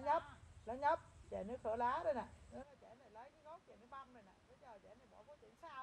nhấp, nó nhấp, chè nó khở lá đây nè. Nó chè này lấy cái ngón chè nó băm này nè. Bây giờ chè này bỏ vô chè sao